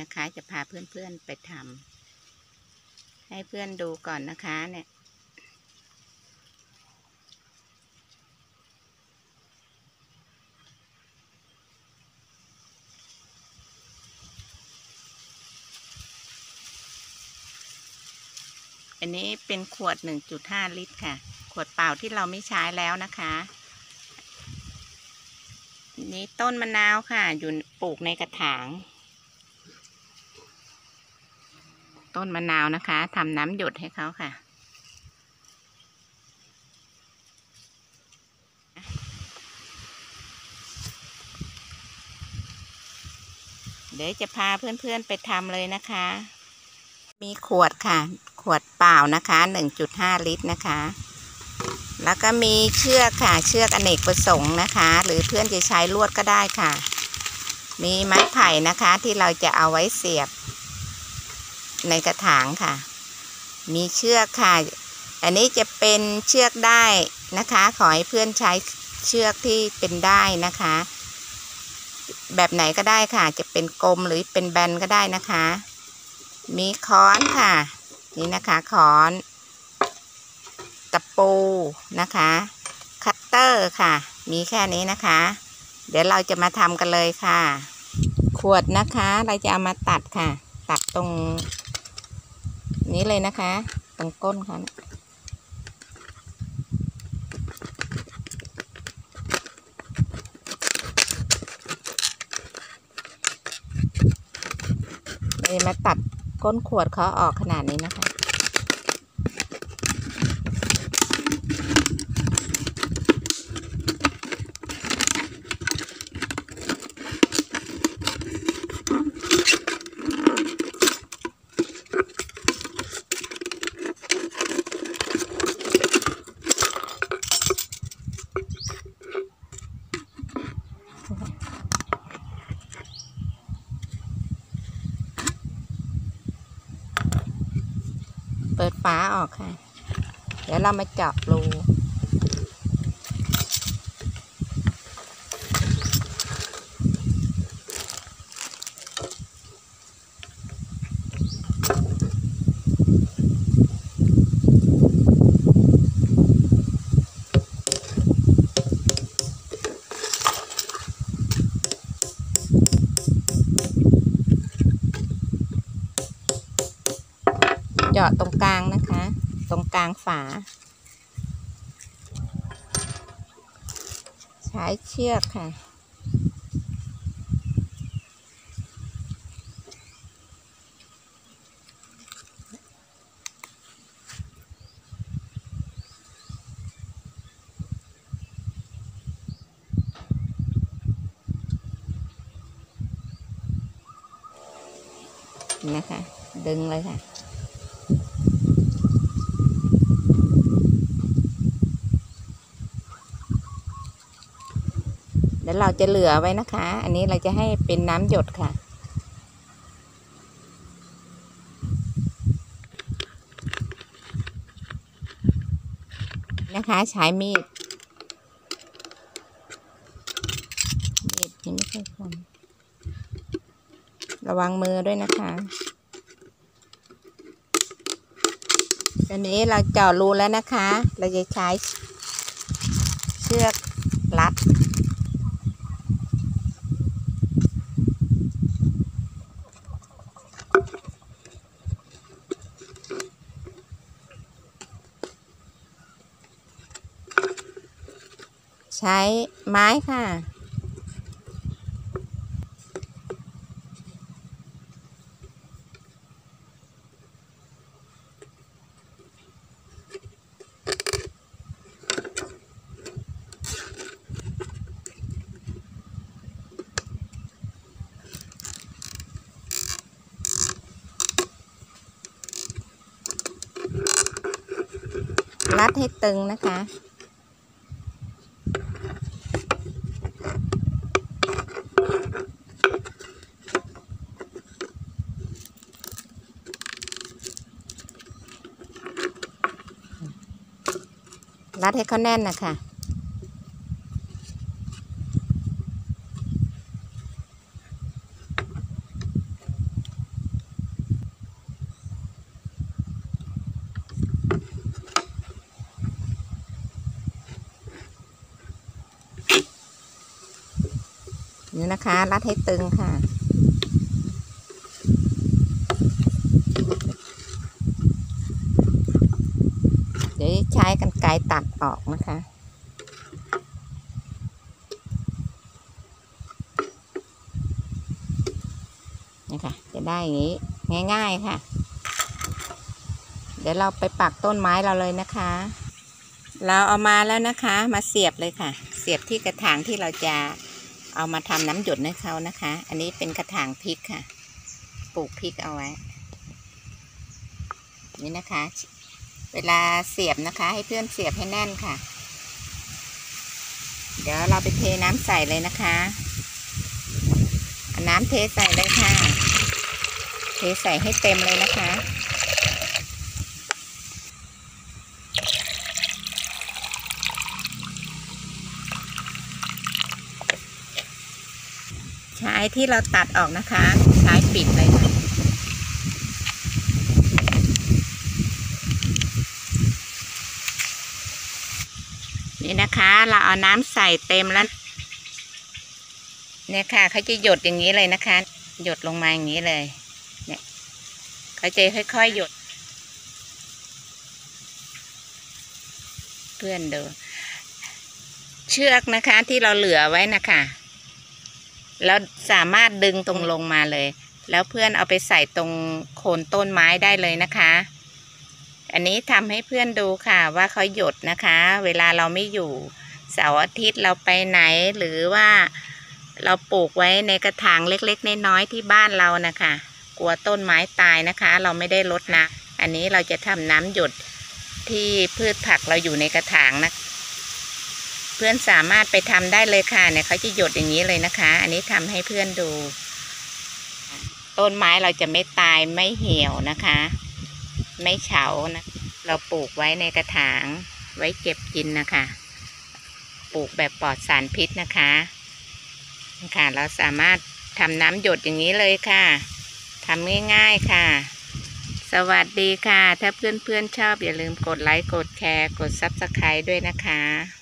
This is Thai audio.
นะคะ จะพาเพื่อนๆไปทำให้เพื่อนดูก่อนนะคะเนี่ยอันนี้เป็นขวด 1.5 ลิตรค่ะ ขวดเปล่าที่เราไม่ใช้แล้วนะคะนี่ต้นมะนาวค่ะ อยู่ปลูกในกระถาง ต้นมะนาวนะคะทำน้ำหยดให้เขาค่ะ เดี๋ยวจะพาเพื่อนๆไปทำเลยนะคะ มีขวดค่ะ ขวดเปล่านะคะ 1.5 ลิตรนะคะ แล้วก็มีเชือกค่ะ เชือกอเนกประสงค์นะคะ หรือเพื่อนจะใช้ลวดก็ได้ค่ะ มีไม้ไผ่นะคะที่เราจะเอาไว้เสียบ ในกระถางค่ะ มีเชือกค่ะ อันนี้จะเป็นเชือกได้นะคะ ขอให้เพื่อนใช้เชือกที่เป็นได้นะคะ แบบไหนก็ได้ค่ะ จะเป็นกลมหรือเป็นแบนก็ได้นะคะ มีค้อนค่ะ นี่นะคะค้อน ตะปูนะคะ คัตเตอร์ค่ะ มีแค่นี้นะคะ เดี๋ยวเราจะมาทำกันเลยค่ะ ขวดนะคะ เราจะเอามาตัดค่ะ ตัดตรง นี้เลยนะคะ ตรงก้นค่ะเลยมาตัดก้นขวดเขาออกขนาดนี้นะคะ เปิดฝาออกค่ะ เดี๋ยวเรามาเจาะรู จาะตรงกลางนะคะ ตรงกลางฝา ใช้เชือกค่ะ นะคะ ดึงเลยค่ะ ดี๋ยวเราจะเหลือไว้นะคะ อันนี้เราจะให้เป็นน้ำหยดค่ะ นะคะใช้มีดมีดที่ไม่ใช่คมระวังมือด้วยนะคะตอนนี้เราเจาะรูแล้วนะคะ เราจะใช้เชือกรัด ใช้ไม้ค่ะ รัดให้ตึงนะคะ รัดให้เขาแน่นนะคะนี่นะคะ รัดให้ตึงค่ะ กันไกรตัดออกนะคะ นี่ค่ะ จะได้อย่างนี้ ง่ายๆค่ะ เดี๋ยวเราไปปักต้นไม้เราเลยนะคะ เราเอามาแล้วนะคะ มาเสียบเลยค่ะ เสียบที่กระถางที่เราจะเอามาทำน้ำหยดให้เขานะคะ อันนี้เป็นกระถางพริกค่ะ ปลูกพริกเอาไว้ นี่นะคะ เวลาเสียบนะคะ ให้เพื่อนเสียบให้แน่นค่ะ เดี๋ยวเราไปเทน้ำใส่เลยนะคะน้ำเทใส่เลยค่ะ เทใส่ให้เต็มเลยนะคะ ใช้ที่เราตัดออกนะคะ ใช้ปิดเลยค่ะ นี่นะคะ เราเอาน้ำใส่เต็มแล้วเนี่ยค่ะเขาจะหยดอย่างนี้เลยนะคะ หยดลงมาอย่างนี้เลย เนี่ยเขาจะค่อยๆหยด เพื่อนดูเชือกนะคะที่เราเหลือไว้นะคะแล้วสามารถดึงตรงลงมาเลย แล้วเพื่อนเอาไปใส่ตรงโคนต้นไม้ได้เลยนะคะ อันนี้ทำให้เพื่อนดูค่ะว่าเขาหยดนะคะ เวลาเราไม่อยู่เสาร์อาทิตย์เราไปไหนหรือว่าเราปลูกไว้ในกระถางเล็กๆน้อยๆที่บ้านเรานะคะ กลัวต้นไม้ตายนะคะ เราไม่ได้ลดนะ อันนี้เราจะทำน้ำหยดที่พืชผักเราอยู่ในกระถางนะเพื่อนสามารถไปทำได้เลยค่ะเนี่ยเขาจะหยดอย่างนี้เลยนะคะ อันนี้ทำให้เพื่อนดู ต้นไม้เราจะไม่ตายไม่เหี่ยวนะคะ ไม่เฉานะ เราปลูกไว้ในกระถาง ไว้เก็บกินนะคะ ปลูกแบบปลอดสารพิษนะคะค่ะเราสามารถทำน้ำหยดอย่างนี้เลยค่ะทำง่ายๆค่ะ สวัสดีค่ะ ถ้าเพื่อนๆชอบอย่าลืมกดไลค์ กดแชร์ กด subscribe ด้วยนะคะ